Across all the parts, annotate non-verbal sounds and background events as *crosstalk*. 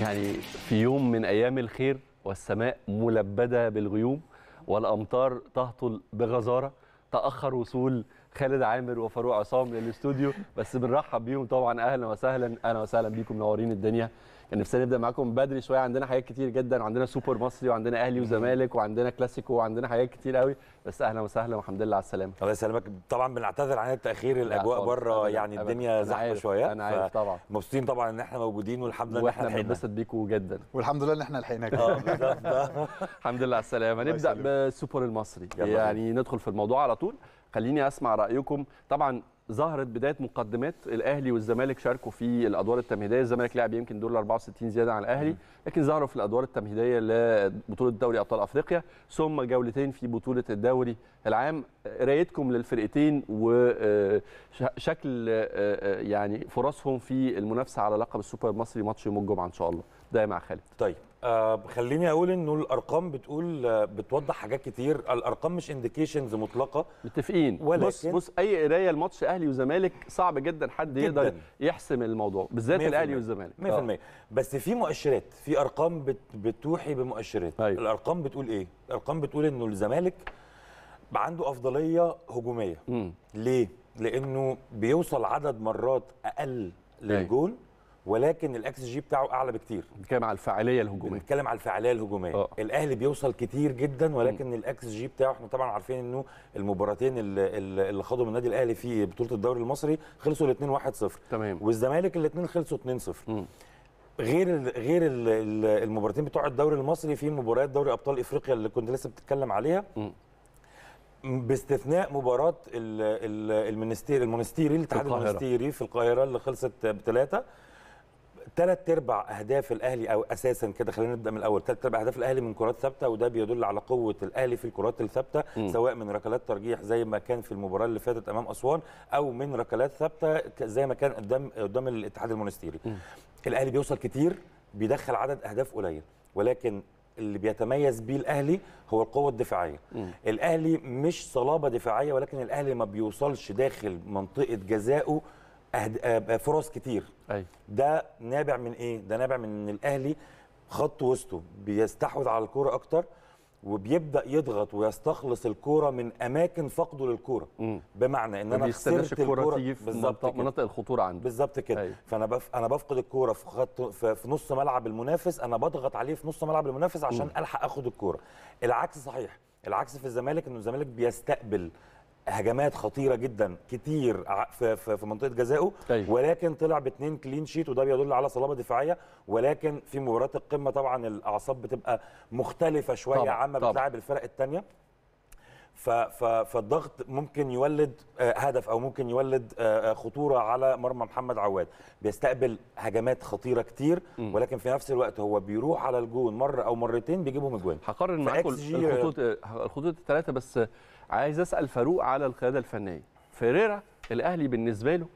يعني في يوم من أيام الخير والسماء ملبدة بالغيوم والأمطار تهطل بغزارة. تأخر وصول خالد عامر وفاروق عصام للإستوديو بس بنرحب بيهم طبعا. أهلا وسهلا. أهلا وسهلا بيكم منورين الدنيا. كان نفسنا نبدأ معاكم بدري شوية. عندنا حاجات كتير جدا. وعندنا سوبر مصري وعندنا أهلي وزمالك وعندنا كلاسيكو وعندنا حاجات كتير قوي. بس أهلا وسهلا والحمد لله على السلامة. الله يسلمك. طبعا بنعتذر عن التأخير. الأجواء بره يعني أبداً. الدنيا زحمة شوية. أنا عارف طبعا. مبسوطين طبعا إن إحنا موجودين والحمد لله إن إحنا لحقنا بنتبسط بيكم جدا. والحمد لله إن إحنا لحقناك. آه بالظبط. ده. *laughs* الحمد لله على السلامة. نبدأ. بالسوبر المصري. يعني ندخل في الموضوع على طول. خليني أسمع رأيكم. طبعا ظهرت بداية مقدمات الأهلي والزمالك شاركوا في الأدوار التمهيدية. الزمالك لعب يمكن دور ال 64 زيادة عن الأهلي لكن ظهروا في الأدوار التمهيدية لبطولة دوري أبطال أفريقيا ثم جولتين في بطولة الدوري العام. قرايتكم للفرقتين وشكل يعني فرصهم في المنافسة على لقب السوبر المصري ماتش يوم الجمعة إن شاء الله. ده مع خالد. طيب. آه خليني أقول إنه الأرقام بتقول آه بتوضح حاجات كتير الأرقام مش indications مطلقة متفقين ولكن- بص بص أي قراية الماتش أهلي وزمالك صعب جدا حد جداً. يقدر يحسم الموضوع بالذات 100%. الاهلي والزمالك 100% آه. بس في مؤشرات في أرقام بت بتوحي بمؤشرات أيوة. الأرقام بتقول إيه الأرقام بتقول إنه الزمالك عنده أفضلية هجومية مم. ليه لأنه بيوصل عدد مرات أقل للجون ولكن ال XG بتاعه أعلى بكتير. بنتكلم على الفعاليه الهجومية. بنتكلم على الفعاليه الهجومية. آه. الأهلي بيوصل كتير جدا ولكن ال XG بتاعه إحنا طبعا عارفين إنه المباراتين اللي, خاضوا من النادي الأهلي في بطولة الدوري المصري خلصوا الاثنين 1-0 تمام. والزمالك الاثنين خلصوا 2-0 مم. غير ال غير ال ال المباراتين بتوع الدوري المصري في مباريات دوري أبطال إفريقيا اللي كنت لسه بتتكلم عليها. مم. باستثناء مباراة المنستير المونستيري الاتحاد. المونستيري في القاهرة اللي خلصت بثلاثه ثلاث أرباع أهداف الأهلي أو أساسا كده خلينا نبدأ من الأول ثلاث أرباع أهداف الأهلي من كرات ثابتة وده بيدل على قوة الأهلي في الكرات الثابتة. سواء من ركلات ترجيح زي ما كان في المباراة اللي فاتت أمام أسوان أو من ركلات ثابتة زي ما كان قدام قدام الاتحاد المونستيري. الأهلي بيوصل كتير بيدخل عدد أهداف قليل ولكن اللي بيتميز بيه الأهلي هو القوة الدفاعية. الأهلي مش صلابة دفاعية ولكن الأهلي ما بيوصلش داخل منطقة جزائه أهد... آه، فرص كتير. أيوه ده نابع من إيه؟ ده نابع من إن الأهلي خط وسطه بيستحوذ على الكورة أكتر وبيبدأ يضغط ويستخلص الكورة من أماكن فقده للكورة. بمعنى إن أنا خسرت الكورة تيجي في بالظبط منطقة- الخطورة عنده بالظبط كده. أيوة. فأنا بف... أنا بفقد الكورة في خط في... نص ملعب المنافس أنا بضغط عليه في نص ملعب المنافس عشان ألحق آخد الكورة. العكس صحيح. العكس في الزمالك إنه الزمالك بيستقبل هجمات خطيرة جدا كتير في منطقة جزائه أيوة. ولكن طلع باثنين كلين شيت وده بيدل على صلابة دفاعية ولكن في مباراة القمة طبعا الأعصاب بتبقى مختلفة شوية طبعاً، عما طبعاً. بتلاعب الفرق الثانية فالضغط ممكن يولد آه، هدف أو ممكن يولد آه، آه، خطورة على مرمى محمد عواد بيستقبل هجمات خطيرة كتير. ولكن في نفس الوقت هو بيروح على الجون مرة أو مرتين بيجيبهم اجوان هقارن معاكم الخطوط الخطوط الثلاثه بس عايز أسأل فاروق على القيادة الفنية. فيريرا الأهلي بالنسبة له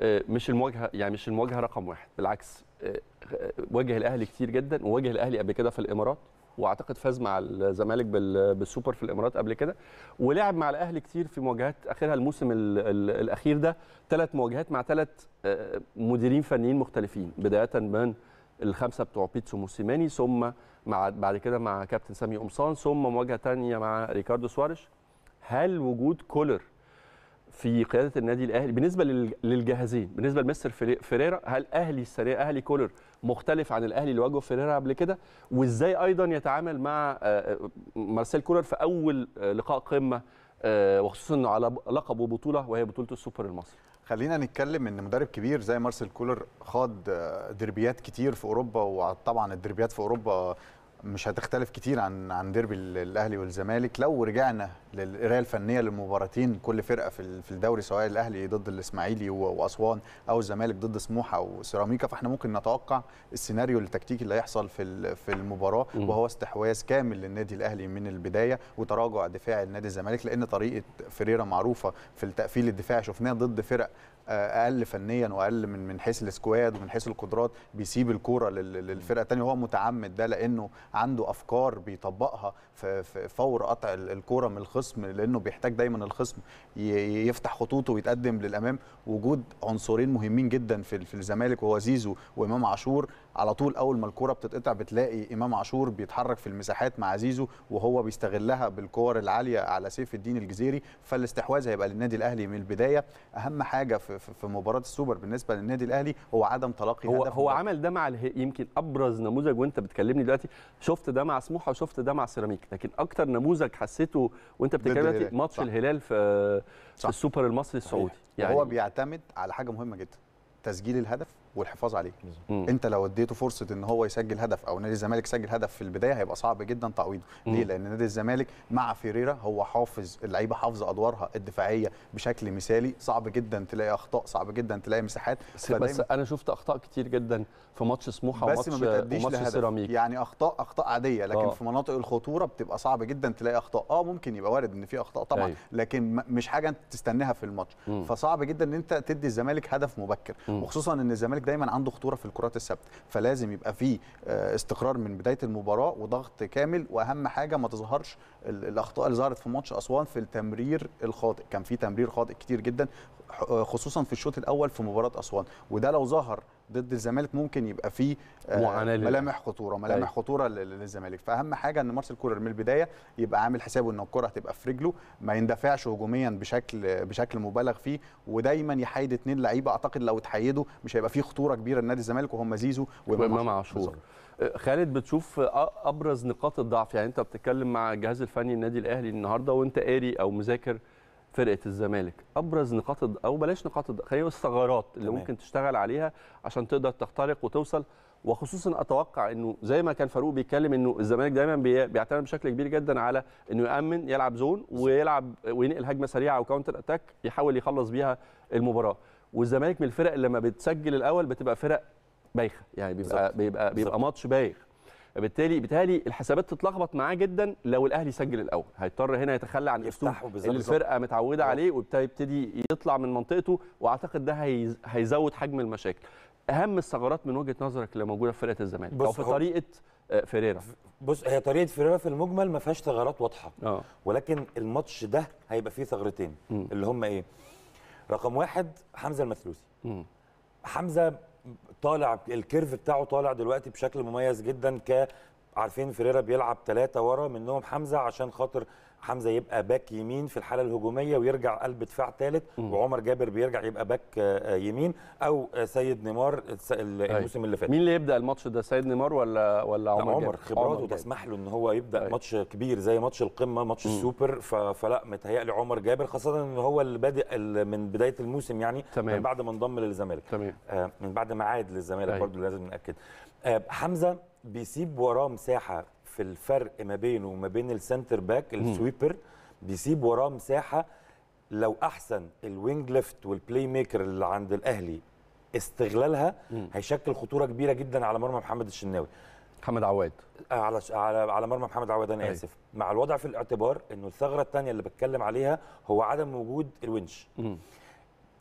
آه، مش المواجهة يعني مش المواجهة رقم واحد. بالعكس آه، آه، واجه الأهلي كتير جدا. وواجه الأهلي قبل كده في الإمارات. وأعتقد فاز مع الزمالك بال- بالسوبر في الإمارات قبل كده. ولعب مع الأهلي كتير في مواجهات آخرها الموسم ال ال الأخير ده. ثلاث مواجهات مع ثلاث مديرين فنيين مختلفين. بداية من الخمسة بتوع بيتسو موسيماني ثم مع بعد كده مع كابتن سامي قمصان ثم مواجهة ثانية مع ريكاردو سواريش. هل وجود كولر في قيادة النادي الأهلي بالنسبة لل- للجهازين بالنسبة لمستر فيريرا هل أهلي السريع أهلي كولر مختلف عن الأهلي اللي واجهه فيريرا قبل كده؟ وإزاي أيضا يتعامل مع آه، آه، مارسيل كولر في أول آه، لقاء قمة وخصوصا إنه على ب- لقب وبطوله وهي بطولة السوبر المصري؟ خلينا نتكلم إن مدرب كبير زي مارسيل كولر خاض دربيات كتير في أوروبا وطبعا الدربيات في أوروبا مش هتختلف كتير عن عن ديربي ال- الأهلي والزمالك. لو رجعنا للقرايه الفنية للمباراتين كل فرقة في في الدوري سواء الأهلي ضد الإسماعيلي وأسوان أو الزمالك ضد سموحة وسيراميكا فإحنا ممكن نتوقع السيناريو التكتيكي اللي هيحصل في في المباراة. وهو استحواذ كامل للنادي الأهلي من البداية وتراجع دفاعي لنادي الزمالك لأن طريقة فيريرا معروفة في التقفيل الدفاعي شفناها ضد فرق أقل فنيا وأقل من من حيث السكواد ومن حيث القدرات بيسيب الكورة لل- للفرقة الثانية وهو متعمد ده لأنه عنده أفكار بيطبقها فور قطع ال- الكورة من الخصم لأنه بيحتاج دايما الخصم يفتح خطوطه ويتقدم للأمام. وجود عنصرين مهمين جدا في الزمالك وهو زيزو وإمام عاشور على طول أول ما الكره بتتقطع بتلاقي إمام عاشور بيتحرك في المساحات مع زيزو وهو بيستغلها بالكور العالية على سيف الدين الجزيري فالاستحواذ هيبقى للنادي الأهلي من البداية أهم حاجة في, في مباراة السوبر بالنسبة للنادي الأهلي هو عدم تلقي هو هدف هو. عمل ده مع. يمكن أبرز نموذج وأنت بتكلمني دلوقتي شفت ده مع سموحة وشفت ده مع سيراميك لكن أكتر نموذج حسيته وأنت بتتكلم دلوقتي. ماتش صح. الهلال في في. السوبر المصري السعودي يعني هو بيعتمد على حاجة مهمة جدا تسجيل الهدف والحفاظ عليه مم. انت لو اديته فرصة ان هو يسجل هدف أو نادي الزمالك يسجل هدف في البداية هيبقى صعب جدا تعويضه ليه. لأن نادي الزمالك مع فيريرا هو حافظ اللعيبة حافظة أدوارها الدفاعية بشكل مثالي صعب جدا تلاقي أخطاء صعب جدا تلاقي مساحات بس, بس أنا شفت أخطاء كتير جدا في ماتش سموحة بس وماتش وماتش سيراميك يعني أخطاء أخطاء عادية لكن آه. أوه. في مناطق الخطورة بتبقى صعب جدا تلاقي أخطاء آه ممكن يبقى وارد إن في أخطاء طبعا أيوة. لكن مش حاجة أنت تستناها في الماتش مم. فصعب جدا إن أنت تدي الزمالك هدف مبكر مم. وخصوصا إن الزمالك دايما عنده خطورة في الكرات الثابتة فلازم يبقى في آه، استقرار من بداية المباراة وضغط كامل. وأهم حاجة ما تظهرش ال- الأخطاء اللي ظهرت في ماتش أسوان في التمرير الخاطئ. كان في تمرير خاطئ كتير جدا آه، خصوصا في الشوط الأول في مباراة أسوان. وده لو ظهر ضد الزمالك ممكن يبقى فيه آه، ملامح خطورة ملامح أيوة. خطورة لل- للزمالك. فأهم حاجة إن مارسيل كولر من البداية يبقى عامل حسابه إن الكرة هتبقى في رجله ما يندفعش هجوميا بشكل بشكل مبالغ فيه ودايما يحيد اتنين لعيبة. أعتقد لو اتحيدوا مش هيبقى فيه خطورة كبيرة لنادي الزمالك وهم زيزو وإمام عاشور. آه، خالد بتشوف أبرز نقاط الضعف؟ يعني أنت بتتكلم مع الجهاز الفني النادي الأهلي النهارده وأنت قاري أو مذاكر فرقة الزمالك أبرز نقاط أو بلاش نقاط خلينا الثغرات اللي تمام. ممكن تشتغل عليها عشان تقدر تخترق وتوصل وخصوصا أتوقع إنه زي ما كان فاروق بيتكلم إنه الزمالك دايما بي- بيعتمد بشكل كبير جدا على إنه يأمن يلعب zone ويلعب وينقل هجمة سريعة أو counter attack يحاول يخلص بيها المباراة والزمالك من الفرق اللي لما بتسجل الأول بتبقى فرق بايخة يعني بيبقى بالظبط. بيبقى بيبقى بالظبط. ماتش بايخ بالتالي بالتالي الحسابات تتلخبط معاه جدا لو الأهلي سجل الأول هيضطر هنا يتخلى عن الاسلوب. اللي الفرقة متعودة. عليه وابتدى يبتدي يطلع من منطقته وأعتقد ده هيز- هيزود حجم المشاكل أهم الثغرات من وجهة نظرك اللي موجودة في فرقة الزمالك أو في طريقة آه، فيريرا بص هي طريقة فيريرا في المجمل ما فيهاش ثغرات واضحة آه ولكن الماتش ده هيبقى فيه ثغرتين. اللي هم إيه رقم واحد حمزة المثلوثي مم. حمزة طالع ال curve بتاعه طالع دلوقتي بشكل مميز جدا ك عارفين فيريرا بيلعب ثلاثة ورا منهم حمزة عشان خاطر حمزة يبقى باك يمين في الحالة الهجومية ويرجع قلب دفاع ثالث. وعمر جابر بيرجع يبقى باك آه، آه، يمين أو آه، سيد نيمار ال- الموسم اللي فات مين اللي يبدأ الماتش ده سيد نيمار ولا ولا لا، عمر عمر جابر؟ خبراته. تسمح له إن هو يبدأ أيوة. ماتش كبير زي ماتش القمة ماتش. السوبر. فلا متهيألي عمر جابر خاصة إن هو اللي بادئ من بداية الموسم يعني تمام. من بعد ما انضم للزمالك تمام آه، من بعد ما عاد للزمالك أيوة. برضه لازم نأكد آه، حمزة بيسيب وراه مساحة في الفرق ما بينه وما بين ال centre back ال sweeper بيسيب وراه مساحة لو أحسن ال wing left وال playmaker اللي عند الأهلي استغلالها. هيشكل خطورة كبيرة جدا على مرمى محمد الشناوي محمد عواد آه، على على على مرمى محمد عواد أنا. آسف مع الوضع في الاعتبار إنه الثغرة الثانية اللي بتكلم عليها هو عدم وجود الونش مم.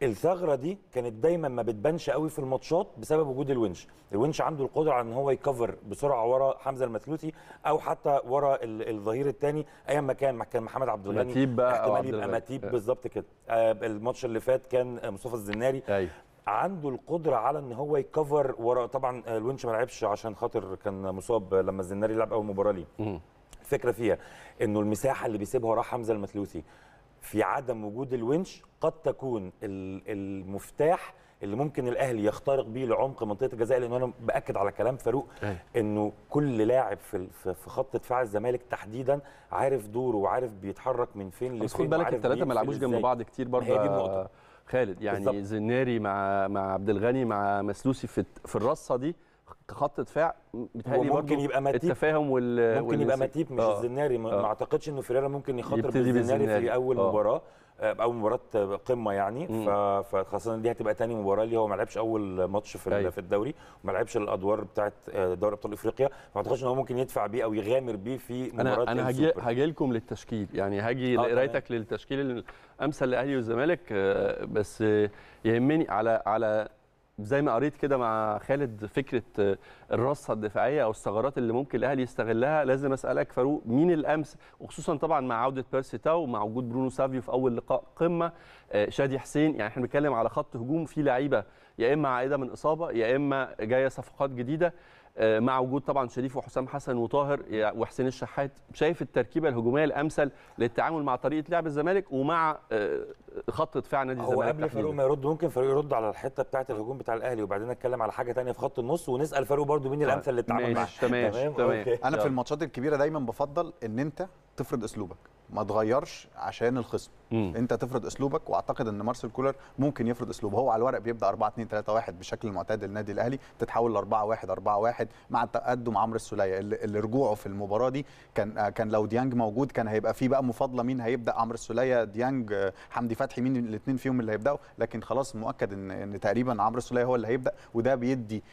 الثغرة دي كانت دايما ما بتبانش قوي في الماتشات بسبب وجود الونش الونش عنده القدرة على إن هو ي cover بسرعة ورا حمزة المثلوثي أو حتى ورا ال- الظهير الثاني ايا ما كان كان محمد عبد الغني متيب بقى احتمال يبقى. متيب. بالظبط كده آه، الماتش اللي فات كان مصطفى الزناري أيوه عنده القدرة على إن هو يكفر ورا طبعا الونش ما لعبش عشان خاطر كان مصاب لما الزناري لعب أول مباراة ليه. الفكرة فيها إنه المساحة اللي بيسيبها وراه حمزة المثلوثي في عدم وجود الونش قد تكون ال- المفتاح اللي ممكن الأهلي يخترق بيه لعمق منطقة الجزاء لأن أنا بأكد على كلام فاروق أيوة. إنه كل لاعب في في خط دفاع الزمالك تحديدا عارف دوره وعارف بيتحرك من فين لفين بس خد بالك الثلاثه ما لعبوش جنب. بعض كتير برضه هي دي. خالد يعني بالظبط. زناري مع مع عبد الغني مع مسلوسي في في الرصة دي كخط دفاع هو بيتهيألي ممكن يبقى متيب التفاهم وال ممكن يبقى. متيب مش آه. الزناري ما آه. ما أعتقدش إنه فيريرا ممكن يخاطر بالزناري. في أول آه. مباراة آه، أول مباراة قمة يعني فخاصة دي هتبقى تاني مباراة ليه هو ما لعبش أول ماتش في أيوة. في الدوري وما لعبش الأدوار بتاعه آه، دوري أبطال إفريقيا فما أعتقدش إن هو ممكن يدفع بيه أو يغامر بيه في مباراة أنا أنا هاجي لكم للتشكيل يعني هاجي آه، لقرايتك للتشكيل الأمثل للاهلي والزمالك آه، بس يهمني على على زي ما قريت كده مع خالد فكرة آه، الرصة الدفاعية أو الثغرات اللي ممكن الأهلي يستغلها لازم أسألك فاروق مين الأمثل وخصوصا طبعا مع عودة بيرسي تاو ومع وجود برونو سافيو في أول لقاء قمة آه، شادي حسين. يعني إحنا بنتكلم على خط هجوم فيه لعيبة يا إما عائدة من إصابة يا إما جاية صفقات جديدة. مع وجود طبعا شريف وحسام حسن وطاهر وحسين الشحات شايف التركيبة الهجومية الأمثل للتعامل مع طريقة لعب الزمالك ومع آه، خط دفاع نادي هو الزمالك قبل فاروق. ما يرد ممكن فاروق يرد على الحتة بتاعة الهجوم بتاع الأهلي وبعدين نتكلم على حاجة تانية في خط النص ونسأل فاروق برضو مين الأمثل للتعامل معاه ماشي *laughs* تمام تمام. أنا. في الماتشات الكبيرة دايما بفضل إن أنت تفرض أسلوبك ما تغيرش عشان الخصم. مم. انت تفرض اسلوبك واعتقد ان مارسيل كولر ممكن يفرض اسلوبه. هو على الورق بيبدأ 4 2 3 1 بشكل المعتاد للنادي الأهلي تتحول ل 4 1 4 1 مع تقدم عمرو السولية. اللي, اللي رجوعه في المباراة دي كان كان لو ديانج موجود كان هيبقى في بقى مفاضلة مين هيبدأ عمرو السولية ديانج حمدي فتحي مين الاثنين فيهم اللي هيبدأوا. لكن خلاص مؤكد إن إن تقريبا عمرو السولية هو اللي هيبدأ وده بيدي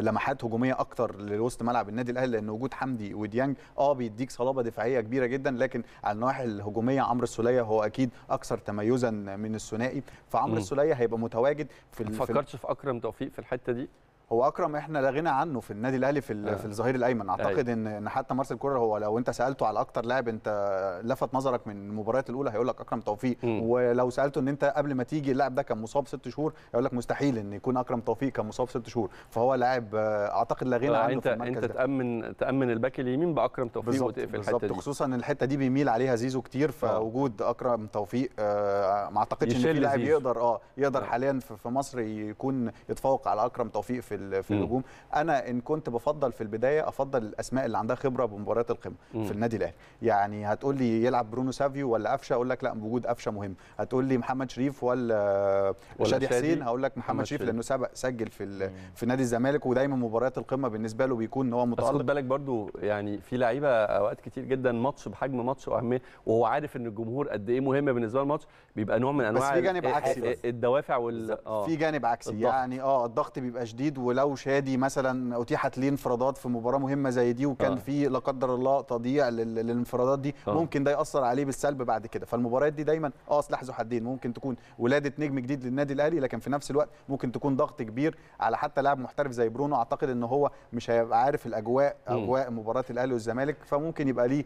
لمحات هجومية أكتر لوسط ملعب النادي الأهلي لأن وجود حمدي وديانج آه بيديك صلابة دفاعية كبيرة جدا لكن على النواحي الهجومية عمرو السولية هو أكيد أكثر تميزا من الثنائي فعمرو. السولية هيبقى متواجد في ما فكرتش في أكرم توفيق في الحتة دي هو أكرم إحنا لا غنى عنه في النادي الأهلي في آه. في الظهير الأيمن أعتقد ان إن حتى مارسيل كولر هو لو أنت سألته على أكتر لاعب أنت لفت نظرك من المباريات الأولى هيقول لك أكرم توفيق مم. ولو سألته إن أنت قبل ما تيجي اللاعب ده كان مصاب ست شهور هيقول لك مستحيل إن يكون أكرم توفيق كان مصاب ست شهور فهو لاعب آه، أعتقد لا غنى آه، عنه انت في المركز أنت ده تامن تأمن ال back اليمين بأكرم توفيق بالظبط وتقفل الحتة بالظبط دي خصوصا إن الحتة دي بيميل عليها زيزو كتير فوجود أكرم توفيق آه، ما أعتقدش إن في لاعب. يقدر آه يقدر آه. حاليا في مصر يكون يتفوق على أكرم توفيق في في. الهجوم أنا إن كنت بفضل في البداية أفضل الأسماء اللي عندها خبرة بمباريات القمة. في النادي الأهلي يعني هتقول لي يلعب برونو سافيو ولا قفشة أقول لك لا وجود قفشة مهم هتقول لي محمد شريف ولا, شادي. حسين هقول لك محمد, محمد شريف. لأنه سبق سجل في في نادي الزمالك ودايما مباريات القمة بالنسبة له بيكون إن هو بس خد متألق بالك برضو يعني في لعيبة أوقات كتير جدا ماتش بحجم ماتش وأهمية وهو عارف إن الجمهور قد إيه مهم بالنسبة له الماتش بيبقى نوع من أنواع في جانب ال- عكسي ال- بس. الدوافع وال آه في جانب عكسي الضغط. يعني آه الضغط بيبقى شديد ولو شادي مثلا أتيحت ليه انفرادات في مباراة مهمة زي دي وكان آه. في لا قدر الله تضييع لل- للانفرادات دي آه. ممكن ده يأثر عليه بالسلب بعد كده فالمباريات دي دايما آه سلاح ذو حدين ممكن تكون ولادة نجم جديد للنادي الأهلي لكن في نفس الوقت ممكن تكون ضغط كبير على حتى لاعب محترف زي برونو أعتقد إن هو مش هيبقى عارف الأجواء. أجواء مباراة الأهلي والزمالك فممكن يبقى ليه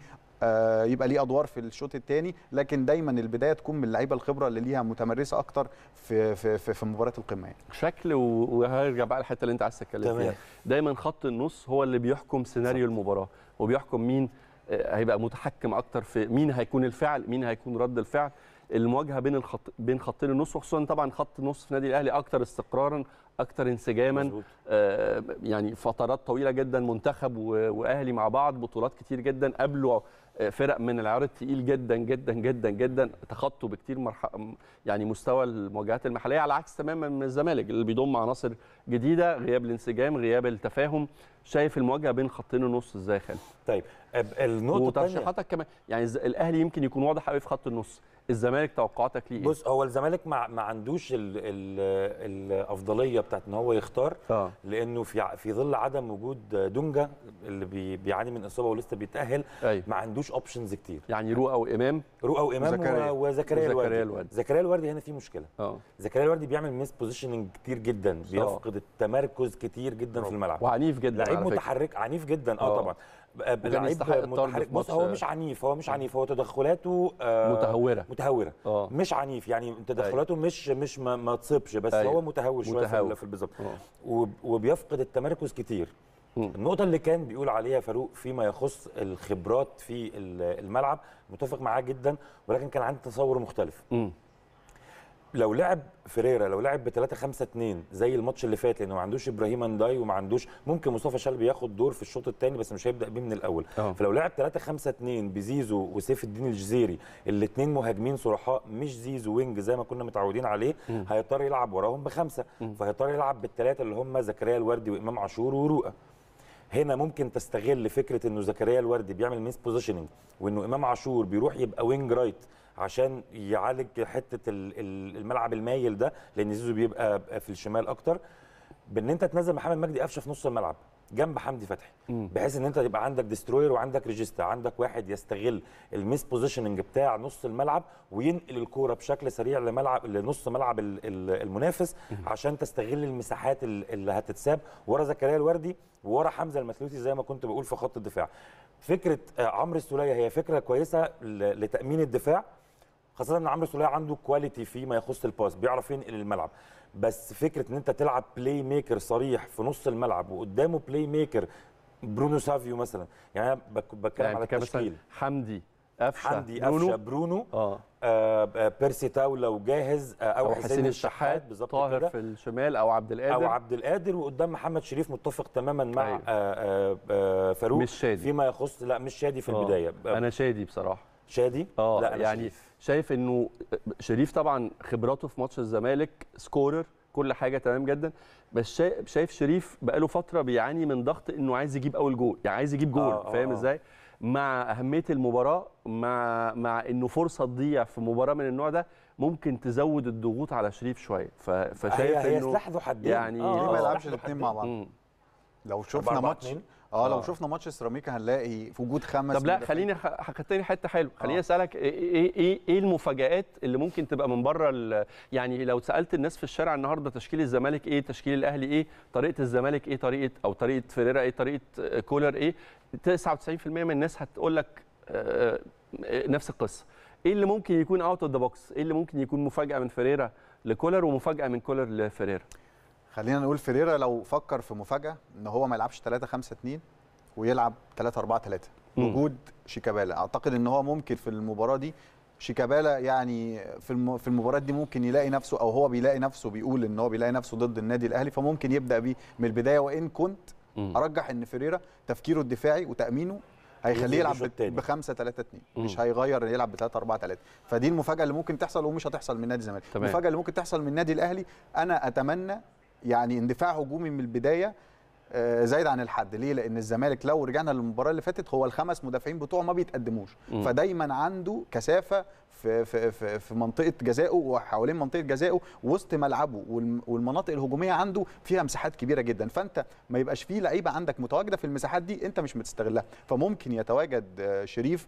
يبقى ليه أدوار في الشوط الثاني لكن دايما البداية تكون من اللعيبة الخبرة اللي ليها متمرسة أكتر في في في, في مباراة القمة يعني. شكل وهرجع بقى الحتة اللي أنت عايز تتكلم تمام. فيها دايما خط النص هو اللي بيحكم سيناريو المباراة وبيحكم مين آه، هيبقى متحكم أكتر في مين هيكون الفعل مين هيكون رد الفعل المواجهة بين الخط بين خطين النص وخصوصا طبعا خط النص في النادي الأهلي أكتر استقرارا أكتر انسجاما. آه، يعني فترات طويلة جدا منتخب وأهلي مع بعض بطولات كتير جدا قابلوا آه، فرق من العيار التقيل جدا جدا جدا جدا تخطوا بكتير مرح... يعني مستوى المواجهات المحلية على عكس تماما من الزمالك اللي بيضم عناصر جديدة غياب الانسجام غياب التفاهم. شايف المواجهة بين خطين النص إزاي يا خالد؟ طيب النقطة الثانية وترشيحاتك كمان يعني الأهلي يمكن يكون واضح قوي في خط النص. الزمالك توقعاتك ليه إيه؟ بص هو الزمالك ما, ما عندوش ال ال الأفضلية بتاعت إن هو يختار آه لأنه في في ظل عدم وجود دونجا اللي بي بيعاني من إصابة ولسه بيتأهل أيوه ما عندوش options كتير يعني رؤى وإمام رؤى وإمام وزكريا. و- وزكريا وزكريا الوردي الوردي. زكريا الوردي هنا في مشكلة آه زكريا الوردي بيعمل mispositioning كتير جدا بيفقد التمركز كتير جدا في الملعب وعنيف جدا لعيب. متحرك عنيف جدا آه آه. طبعا لعيب يستحق الطرد متحرك. بص هو مش عنيف هو مش عنيف. هو تدخلاته آه متهورة. متهورة. آه. مش عنيف. يعني تدخلاته مش مش ما, ما تصيبش بس أيوة. هو متهور شوية في بالظبط. آه. وب- وبيفقد التمركز كتير. النقطة اللي كان بيقول عليها فاروق فيما يخص الخبرات في ال- الملعب متفق معاه جدا ولكن كان عندي تصور مختلف. لو لعب فيريرا لو لعب ب 3 5 2 زي الماتش اللي فات لأنه ما عندوش إبراهيما نداي وما عندوش ممكن مصطفى شلبي ياخد دور في الشوط الثاني بس مش هيبدأ بيه من الأول آه. فلو لعب 3 5 2 بزيزو وسيف الدين الجزيري الاثنين مهاجمين صرحاء مش زيزو wing زي ما كنا متعودين عليه مم. هيضطر يلعب وراهم بخمسة. فهيضطر يلعب بالثلاثة اللي هم زكريا الوردي وإمام عاشور ورؤى هنا ممكن تستغل فكرة إنه زكريا الوردي بيعمل mispositioning وإنه إمام عاشور بيروح يبقى wing right عشان يعالج حتة ال- ال- الملعب المايل ده لأن زيزو بيبقى في الشمال أكتر. بإن أنت تنزل محمد مجدي قفشة في نص الملعب جنب حمدي فتحي. بحيث إن أنت يبقى عندك destroyer وعندك regista عندك واحد يستغل ال mispositioning بتاع نص الملعب وينقل الكورة بشكل سريع لملعب لنص ملعب ال- ال- المنافس عشان تستغل المساحات ال- اللي هتتساب. ورا زكريا الوردي وورا حمزة المثلوثي زي ما كنت بقول في خط الدفاع. فكرة آه، عمرو السولية هي فكرة كويسة لتأمين الدفاع. خاصة إن عمرو السوليه عنده quality فيما يخص ال pass بيعرف ينقل الملعب. بس فكرة إن أنت تلعب playmaker صريح في نص الملعب وقدامه playmaker برونو سافيو مثلا. يعني أنا بتكلم يعني على التشكيل. حمدي قفشة حمدي برونو. قفشة برونو؟ آه. آه آه، بيرسي تاو لو جاهز آه أو, أو حسين الشحات بالظبط طاهر كده. في الشمال أو عبد القادر. أو عبد القادر وقدام محمد شريف متفق تماما مع أيوة. آه آه آه فاروق. مش شادي. فيما يخص لا مش شادي في آه. البداية. آه، أنا شادي بصراحة. شادي آه لا أنا يعني شريف. شايف إنه شريف طبعا خبراته في ماتش الزمالك scorer كل حاجة تمام جدا بس شا- شايف شريف بقاله فترة بيعاني من ضغط إنه عايز يجيب أول جول يعني عايز يجيب جول آه، آه، فاهم آه. إزاي مع أهمية المباراة مع مع إنه فرصة تضيع في مباراة من النوع ده ممكن تزود الضغوط على شريف شوية ف- فشايف هي هي إنه سلاح ذو حدين يعني آه، ليه آه، ما سلاح يلعبش الاثنين. مع بعض. لو شفنا ماتش؟ آه لو آه. شفنا ماتش سيراميكا هنلاقي في وجود خمس طب لا. خليني خ- حكيت حتة حلوة خليني آه. أسألك إيه إيه إيه إيه المفاجآت اللي ممكن تبقى من بره يعني لو سألت الناس في الشارع النهارده تشكيل الزمالك إيه تشكيل الأهلي إيه طريقة الزمالك إيه طريقة أو طريقة فيريرا إيه طريقة آه، كولر إيه 99% من الناس هتقول لك نفس القصة إيه اللي ممكن يكون out of the box إيه اللي ممكن يكون مفاجأة من فيريرا لكولر ومفاجأة من كولر لفيريرا خلينا نقول فيريرا لو فكر في مفاجأة إن هو ما يلعبش 3 5 2 ويلعب 3 4 3 مم. وجود شيكابالا أعتقد إن هو ممكن في المباراة دي شيكابالا يعني في الم- في المباراة دي ممكن يلاقي نفسه أو هو بيلاقي نفسه بيقول إن هو بيلاقي نفسه ضد النادي الأهلي فممكن يبدأ بيه من البداية وإن كنت. أرجح إن فيريرا تفكيره الدفاعي وتأمينه هيخليه يلعب. ب 5 3 2 مش. هيغير يلعب ب 3 4 3 فدي المفاجأة اللي ممكن تحصل ومش هتحصل من نادي الزمالك تمام. المفاجأة اللي ممكن تحصل من النادي الأهلي أنا أتمنى يعني اندفاع هجومي من البداية آه، زايد عن الحد. ليه؟ لأن الزمالك لو رجعنا للمباراة اللي فاتت هو الخمس مدافعين بتوعه ما بيتقدموش. فدايما عنده كثافة في في في, في منطقة جزائه وحوالين منطقة جزائه وسط ملعبه والم- والمناطق الهجومية عنده فيها مساحات كبيرة جدا. فأنت ما يبقاش فيه لعيبة عندك متواجدة في المساحات دي أنت مش بتستغلها فممكن يتواجد آه، شريف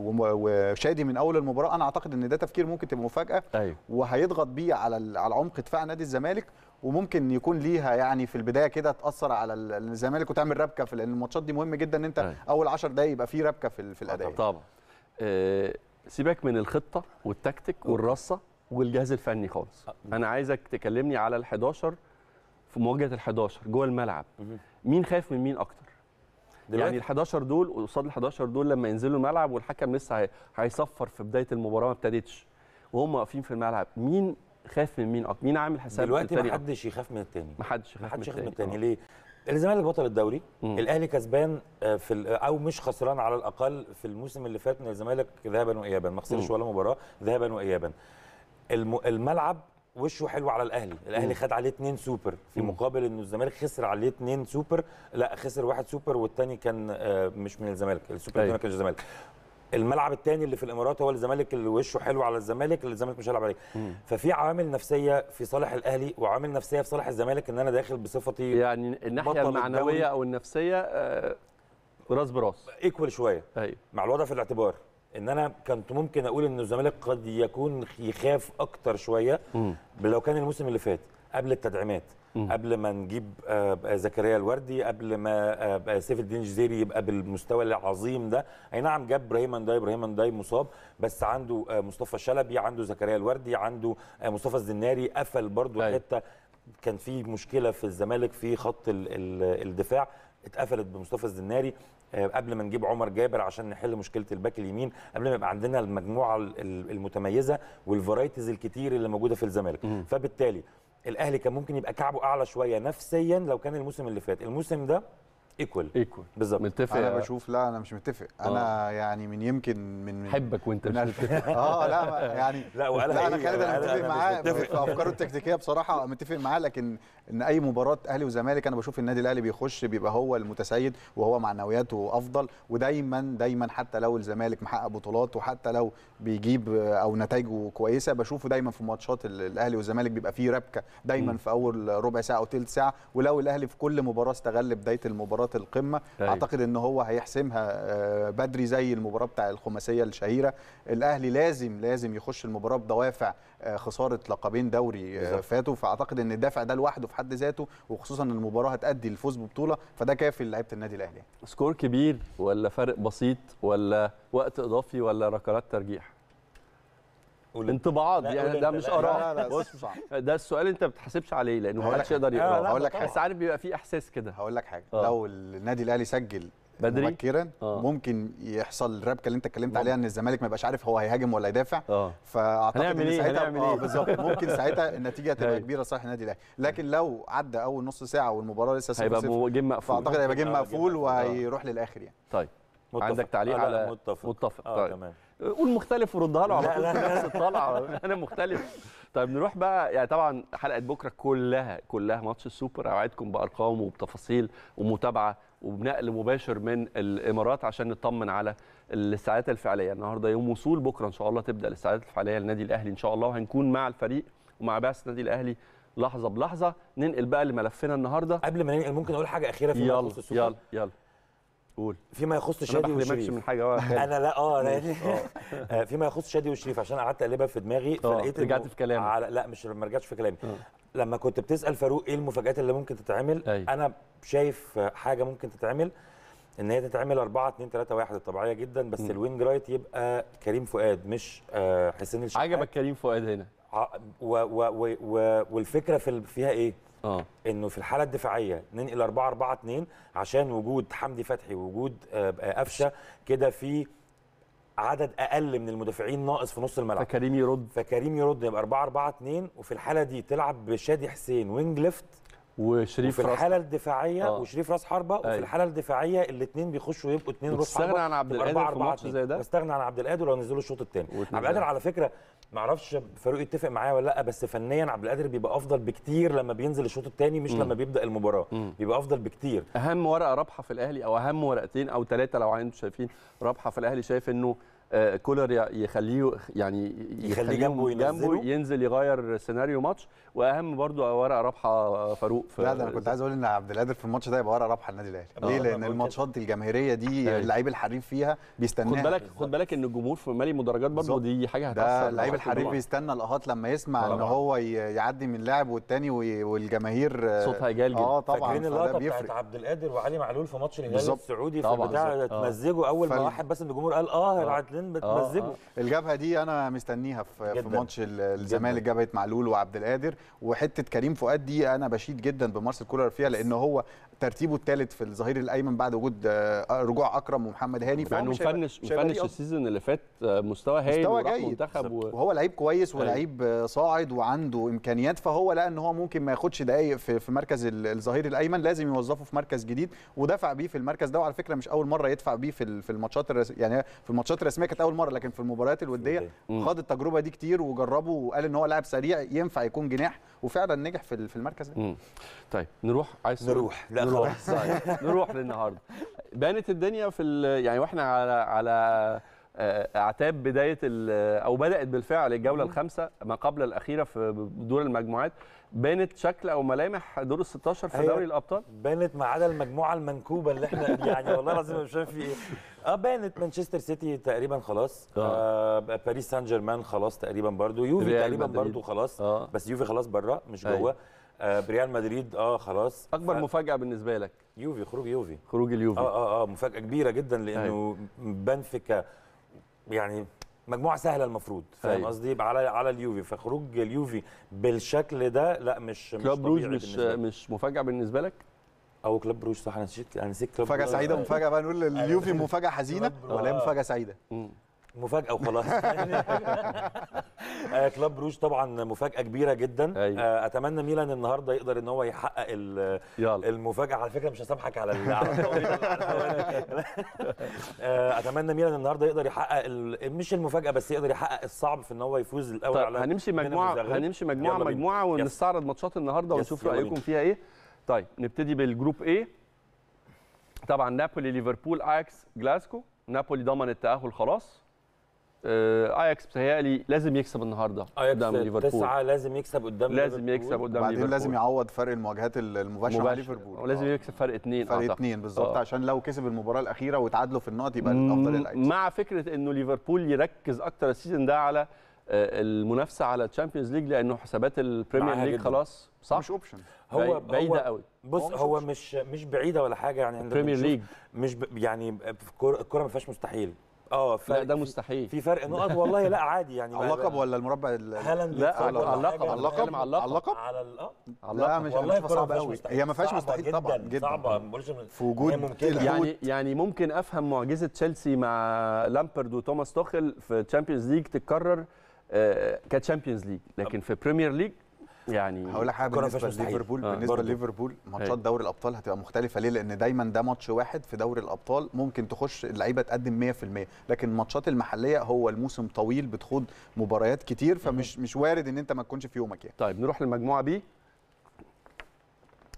وشادي من أول المباراة. أنا أعتقد إن ده تفكير ممكن تبقى مفاجأة أيوه. وهيضغط بيه على على عمق دفاع نادي الزمالك وممكن يكون ليها يعني في البداية كده تأثر على ال- الزمالك وتعمل ربكة في لأن الماتشات دي مهم جدا إن أنت أيوة. أول 10 دقايق يبقى في ربكة في في الأداء. طبعا. آه، سيبك من الخطة والتكتيك والرصة والجهاز الفني خالص. أنا عايزك تكلمني على ال11 في مواجهة ال11 جوه الملعب. مين خايف من مين أكتر؟ دلوقتي؟ يعني ال11 دول قصاد ال11 دول لما ينزلوا الملعب والحكم لسه هي- هيصفر في بداية المباراة ما ابتدتش وهم واقفين في الملعب. مين خايف من مين أكتر مين عامل حساب دلوقتي التاني ما أكتر؟ حدش يخاف من التاني. ما حدش ما خايف حدش يخاف من التاني التاني. ليه؟ الزمالك بطل الدوري مم. الأهلي كسبان آه، في أو مش خسران على الأقل في الموسم اللي فات من الزمالك ذهابا وايابا ما خسرش. ولا مباراة ذهابا وايابا الم- الملعب وشه حلو على الأهلي الأهلي. خد عليه اتنين سوبر في مم. مقابل إنه الزمالك خسر عليه اتنين سوبر لا خسر واحد سوبر والتاني كان آه، مش من الزمالك السوبر أيوة. التاني ما كانش الزمالك الملعب الثاني اللي في الإمارات هو الزمالك اللي وشه حلو على الزمالك اللي الزمالك مش هيلعب عليه. ففي عوامل نفسية في صالح الأهلي وعوامل نفسية في صالح الزمالك إن أنا داخل بصفتي يعني الناحية المعنوية. أو النفسية آه، راس براس equal شوية أيوه مع الوضع في الاعتبار إن أنا كنت ممكن أقول إن الزمالك قد يكون يخاف أكتر شوية. لو كان الموسم اللي فات قبل التدعيمات. قبل ما نجيب آه، آه، زكريا الوردي قبل ما آه، سيف الدين جزيري يبقى بالمستوى العظيم ده اي نعم جاب إبراهيم انداي إبراهيم انداي مصاب بس عنده مصطفى شلبي عنده زكريا الوردي عنده مصطفى الزناري قفل برضو أيوة. حتة كان في مشكلة في الزمالك في خط ال- ال- الدفاع اتقفلت بمصطفى الزناري قبل ما نجيب عمر جابر عشان نحل مشكلة ال back اليمين قبل ما يبقى عندنا المجموعة ال- ال- المتميزة وال varieties الكتير اللي موجودة في الزمالك. فبالتالي الأهلي كان ممكن يبقى كعبه أعلى شوية نفسيا لو كان الموسم اللي فات. الموسم ده equal equal بالظبط. متفق أنا بشوف لا أنا مش متفق. أنا يعني من يمكن من حبك وأنت من مش ألف. *laughs* آه لا يعني *laughs* لا لا أنا؟ خالد أنا متفق معاه متفق. في أفكاره التكتيكية بصراحة متفق معاه لكن إن أي مباراة أهلي وزمالك أنا بشوف النادي الأهلي بيخش بيبقى هو المتسيد وهو معنوياته أفضل ودايما دايما حتى لو الزمالك محقق بطولات وحتى لو بيجيب أو نتائجه كويسة بشوفه دايما في ماتشات ال- الأهلي والزمالك بيبقى فيه ربكة دايما مم. في أول ربع ساعة أو ثلث ساعة ولو الأهلي في كل مباراة استغل بداية المباراة القمة أيوة. أعتقد إن هو هيحسمها آه، بدري زي المباراة بتاع الخماسية الشهيرة الأهلي لازم لازم يخش المباراة بدوافع آه، خسارة لقبين دوري آه، بالظبط. فاتوا فأعتقد إن الدافع ده لوحده في حد ذاته وخصوصا إن المباراة هتأدي الفوز ببطولة فده كافي لعيبة النادي الأهلي score كبير ولا فرق بسيط ولا وقت إضافي ولا ركلات ترجيح. انطباعات لا، يعني ده. مش لا، آراء بص ده السؤال انت ما بتحسبش عليه لأنه ما حدش يقدر آه، يقراه هقول لك طبعاً. بس عارف بيبقى فيه إحساس كده هقول لك حاجة آه. لو النادي الأهلي سجل بدري؟ مبكرا آه. ممكن يحصل الربكه اللي انت اتكلمت. عليها إن الزمالك ما يبقاش عارف هو هيهاجم ولا يدافع آه فأعتقد هنعمل ان إيه؟ ساعتها هنعمل آه إيه؟ بالظبط *laughs* ممكن ساعتها النتيجة هتبقى. كبيرة صح النادي الأهلي لكن لو عدى أول نص ساعة والمباراة لسه 0 هيبقى 0 مو- game مقفول فأعتقد هيبقى game آه، game مقفول. آه. وهيروح للآخر يعني طيب متفق. عندك تعليق آه، على متفق متفق آه طيب تمام قول مختلف وردها له على طول في. نفس الطلعة. *laughs* أنا مختلف. طيب نروح بقى يعني طبعا حلقة بكرة كلها كلها ماتش السوبر. أوعدكم بأرقام وبتفاصيل ومتابعة وبنقل مباشر من الإمارات عشان نطمن على الاستعدادات الفعلية. النهارده يوم وصول بكرة إن شاء الله تبدأ الاستعدادات الفعلية للنادي الأهلي. إن شاء الله وهنكون مع الفريق ومع بعثه النادي الأهلي لحظة بلحظة. ننقل بقى لملفنا النهارده. قبل ما ننقل ممكن أقول حاجة أخيرة يلا يخص السوبر؟ يلا يلا. قول. فيما يخص شادي وشريف. من حاجة بقى أنا لا آه أنا *laughs* آه، فيما يخص شادي وشريف عشان قعدت أقلبها في دماغي فلقيت رجعت في كلامك. على لا مش ما رجعتش في كلامي. آه. لما كنت بتسأل فاروق إيه المفاجآت اللي ممكن تتعمل أيوة. أنا شايف حاجة ممكن تتعمل إن هي تتعمل 4 2 3 1 الطبيعية جدا بس. ال wing right يبقى كريم فؤاد مش آه، حسين الشحات. عجبك كريم فؤاد هنا؟ و و و و والفكرة في فيها إيه؟ آه إنه في الحالة الدفاعية ننقل 4 4 2 عشان وجود حمدي فتحي ووجود آه، آه، قفشة كده في عدد أقل من المدافعين ناقص في نص الملعب فكريم يرد فكريم يرد يبقى 4 4 2 وفي الحالة دي تلعب بشادي حسين wing left وشريف وفي راس الحالة الدفاعية آه. وشريف راس حربة وفي أيوة. الحالة الدفاعية الاثنين بيخشوا يبقوا اثنين راس حربة عن عبد القادر 4 في 4 ماتش 2. زي ده؟ واستغنى عن عبد القادر لو نزلوا الشوط الثاني عبد القادر. على فكرة ما أعرفش فاروق يتفق معايا ولا لأ بس فنيا عبد القادر بيبقى أفضل بكتير لما بينزل الشوط الثاني مش مم. لما بيبدأ المباراة مم. بيبقى أفضل بكتير أهم ورقة رابحة في الأهلي أو أهم ورقتين أو ثلاثة لو أنتم شايفين رابحة في الأهلي شايف إنه كولر ي- يخليه يعني يخليه جنبه وينزله. ينزل يغير سيناريو ماتش وأهم برضو ورقه رابحة آه، فاروق في لا ده أنا كنت عايز أقول إن عبد القادر في الماتش ده يبقى ورا رابحة النادي الأهلي آه، ليه لأن الماتشات الجماهيرية دي أيوة. اللعيب الحريف فيها بيستناها خد بالك. خد بالك إن الجمهور في مالي مدرجات برضو. دي حاجة هتأثر ده اللعيب الحريف. بيستنى الاهات لما يسمع إن. هو يعدي من لاعب والتاني والجماهير آه، صوتها يجلجل. آه طبعا فاكرين اللقطة بتاعت عبد القادر وعلي معلول في ماتش الهلال. السعودي في. البتاع. آه. تمزجوا أول ما واحد بس الجمهور قال آه العدلين آه، بتمزجوا آه. الجبهة دي أنا مستنيها في, في جداً. ماتش ال- الزمالك جبهة معلول وعبد القادر وحتة كريم فؤاد دي أنا بشيد جدا بمارسيل كولر فيها لأن هو ترتيبه الثالث في الظهير الأيمن بعد وجود آه، رجوع أكرم ومحمد هاني فهو مش هيبقى- مفنش مفنش ال season اللي فات آه، مستوى هايل مستوى جيد. منتخب و... وهو لعيب كويس أيوة. ولعيب آه، صاعد وعنده إمكانيات فهو لقى إن هو ممكن ما ياخدش دقايق في, في مركز ال- الظهير الأيمن لازم يوظفه في مركز جديد ودفع بيه في المركز ده وعلى فكرة مش أول مرة يدفع بيه في ال- في الماتشات الرس... يعني في الماتشات الرسمية كانت أول مرة لكن في المباريات الودية. خاض التجربة دي كتير وجربه وقال إن هو لاعب سريع ينفع يكون جناح وفعلا نجح في ال- في المركز ده. طيب نروح عايز؟ نروح لا نروح. *laughs* *laughs* نروح للنهاردة. بانت الدنيا في ال- يعني وإحنا على على آه، اعتاب بداية ال- أو بدأت بالفعل الجولة الخامسة ما قبل الأخيرة في دور المجموعات. بانت شكل أو ملامح دور ال 16 في. دوري الأبطال؟ بانت ما عدا المجموعة المنكوبة اللي إحنا *laughs* يعني والله العظيم مش فاهم في إيه آه بانت مانشستر سيتي تقريبا خلاص. آه. باريس سان جيرمان خلاص تقريبا برضو. يوفي تقريبا. برضو خلاص. آه. بس يوفي خلاص بره مش أيوة. جوه. آه ريال مدريد آه خلاص أكبر ف- مفاجأة بالنسبة لك يوفي خروج يوفي خروج اليوفي آه آه آه مفاجأة كبيرة جدا لأنه بنفيكا يعني مجموعة سهلة المفروض فاهم أيوة. قصدي على على اليوفي فخروج اليوفي بالشكل ده لا مش مش طبيعي مش. مش مفاجأة بالنسبة لك أو كلوب بروج صح أنا نسيت أنا نسيت كلوب مفاجأة. سعيدة ومفاجأة بقى نقول *laughs* اليوفي مفاجأة حزينة ولا. مفاجأة سعيدة. مفاجأة وخلاص *laughs* *laughs* آه، كلاب بروج طبعا مفاجأة كبيرة جدا أيوة. آه، أتمنى ميلان النهارده يقدر إن هو يحقق المفاجأة على فكرة مش هسامحك على. *laughs* آه، أتمنى ميلان النهارده يقدر يحقق مش المفاجأة بس يقدر يحقق الصعب في إن هو يفوز الأول طيب على هنمشي مجموعه. هنمشي مجموعه. مجموعة ونستعرض ماتشات النهارده ونشوف رأيكم. فيها إيه طيب نبتدي بال group A طبعا نابولي ليفربول اياكس جلاسكو نابولي ضمن التأهل خلاص اياكس بتهيألي لازم يكسب النهارده قدام ليفربول تسعه لازم يكسب قدام لازم ليفربول. يكسب قدام ليفربول لازم يعوض فرق المواجهات المباشرة مع. ليفربول ولازم آه. يكسب فرق اثنين فرق. اتنين بالظبط آه. عشان لو كسب المباراة الأخيرة وتعادلوا في النقط يبقى الأفضل الاياكس مع فكرة إنه ليفربول يركز أكتر ال season ده على آه، المنافسة على ال Champions League لأنه حسابات ال Premier League. خلاص صح مش option هو بعيده هو قوي بص هو مش هو. مش مش بعيدة ولا حاجة يعني عندما Premier بنشوف- League مش ب... يعني الكوره ما فيهاش مستحيل آه ف- لا ده مستحيل. في فرق نقط والله لا عادي يعني. على اللقب ولا المربع ال- هالاند لا، على اللقب،. على اللقب، على اللقب. على اللقب. آه لا مش والله صعبه قوي مستحيل. هي ما فيهاش مستحيل طبعا جداً، جدا صعبه في وجود يعني يعني ممكن أفهم معجزة تشيلسي مع لامبرد وتوماس توخل في Champions League تتكرر آه، ك Champions League لكن في Premier League يعني هقول لك حاجة بالنسبة. لليفربول آه، بالنسبة. لليفربول ماتشات. دوري الأبطال هتبقى مختلفة ليه لأن دايما ده ماتش واحد في دوري الأبطال ممكن تخش اللعيبة تقدم 100% لكن الماتشات المحلية هو الموسم طويل بتخوض مباريات كتير فمش مش وارد إن أنت ما تكونش في يومك يعني طيب نروح للمجموعة B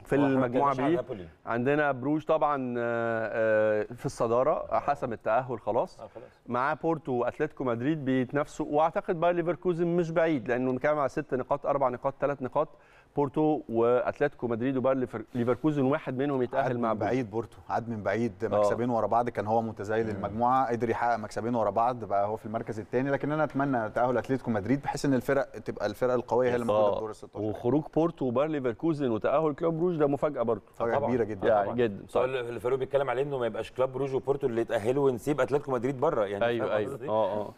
في المجموعة B. عندنا بروج طبعا آه، آه، في الصدارة حسم التأهل خلاص. آه،. معاه بورتو وأتلتيكو مدريد بيتنافسوا. وأعتقد باير ليفركوزن مش بعيد لأنه بنتكلم على ست نقاط أربع نقاط ثلاث نقاط. بورتو وأتلتيكو مدريد وباير ليفر- ليفركوزن واحد منهم يتأهل مع من بروج بعيد بورتو. عاد من بعيد آه. مكسبين ورا بعض كان هو متزايل المجموعة قدر يحقق مكسبين ورا بعض بقى هو في المركز الثاني لكن أنا أتمنى تأهل أتلتيكو مدريد بحيث إن الفرق تبقى الفرق القوية هي اللي موجودة في آه، دور ال 16 وخروج بورتو وباير ليفركوزن وتأهل كلوب بروج ده مفاجأة برضه طبعاً. كبيرة جدا يعني طبعاً. جدا سؤال صح. اللي فاروق بيتكلم عليه إنه ما يبقاش كلاب بروج وبورتو اللي يتأهلوا ونسيب أتلتيكو مدريد بره يعني أيوه أيوه؟ آه آه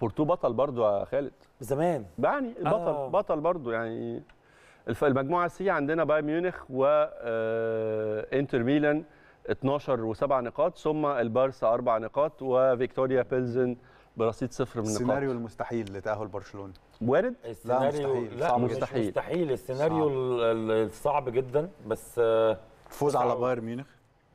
بورتو بطل برضه يا خالد زمان يعني البطل آه. آه. بطل برضه يعني الف- المجموعة C عندنا بايرن ميونخ وانتر ميلان 12 و7 نقاط ثم البارسا أربع نقاط وفيكتوريا بيلزن برصيد صفر من السيناريو النقاط المستحيل لتأهل برشلونة وارد السيناريو مستحيل. لا صعب مش مستحيل. مستحيل السيناريو ال- ال- الصعب جدا بس آه، فوز على. بايرن ميونخ